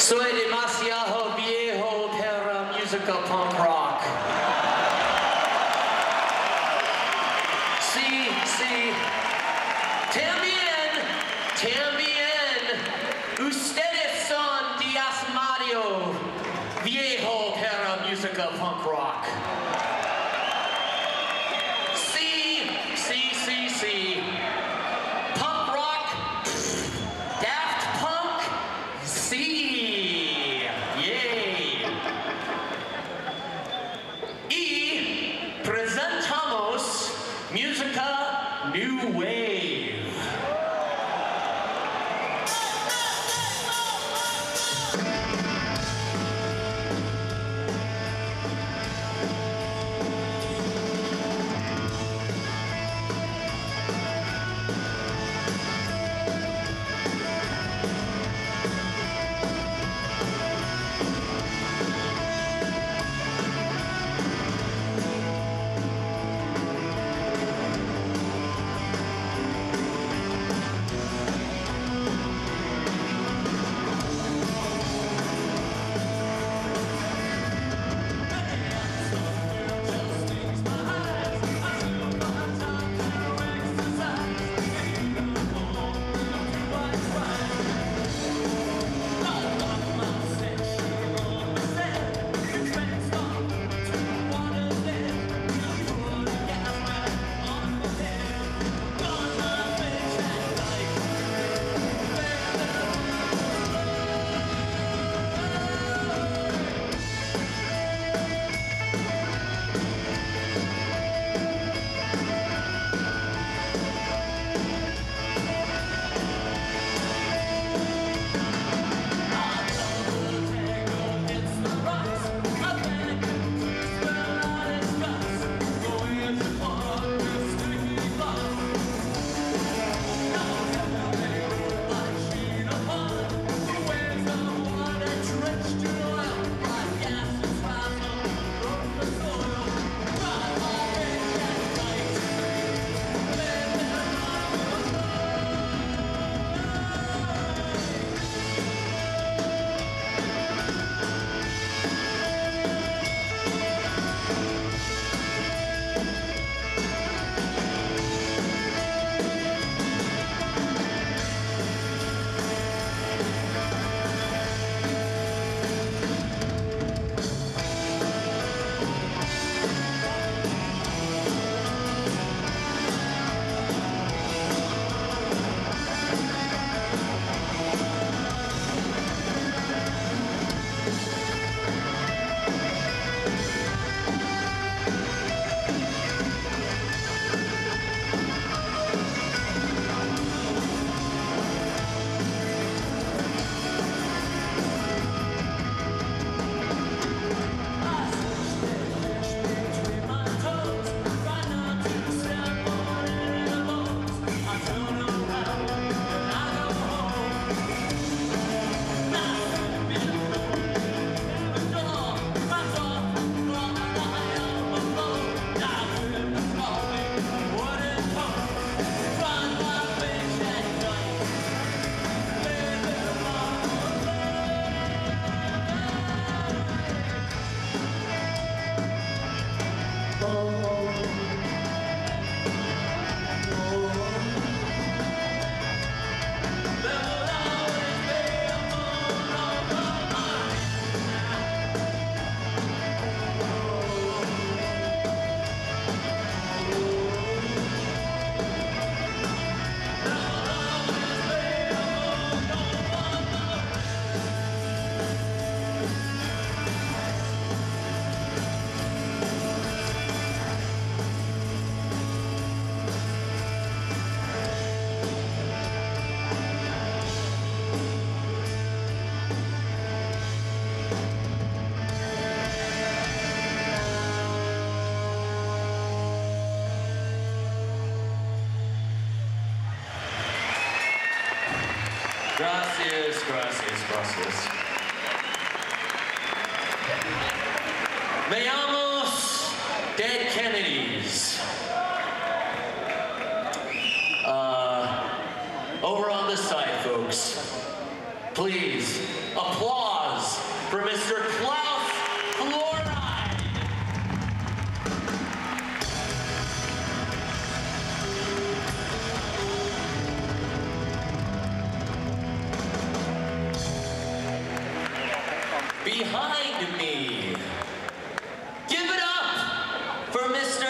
Soy demasiado viejo para música punk rock. Sí, sí. También, Gracias, gracias, gracias. Me llamo Dead Kennedys. Uh, over on this side, folks. Please applaud for Mr. Klaus Flouride. Mr.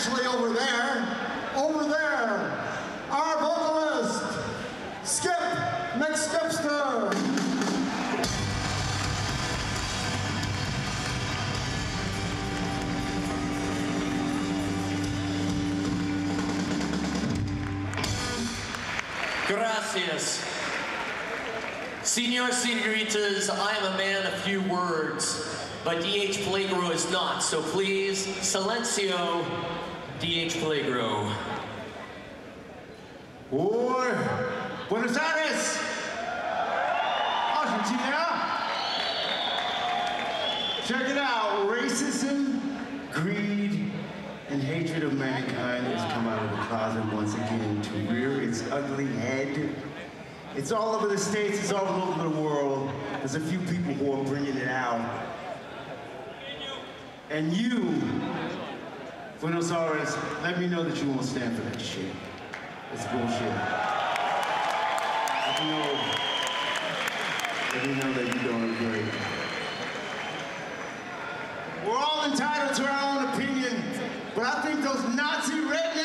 actually over there, over there, our vocalist, Skip McSkipster. Gracias. Senor, senoritas, I am a man of few words, but D.H. Peligro is not, so please, silencio, D.H. Peligro. Boy, Buenos Aires, Argentina. Check it out. Racism, greed, and hatred of mankind has come out of the closet once again to rear its ugly head. It's all over the states, it's all over the world. There's a few people who are bringing it out. And you, Buenos Aires, let me know that you won't stand for that shit. It's bullshit. Let me know. Let me know that you're doing great. We're all entitled to our own opinion, but I think those Nazi red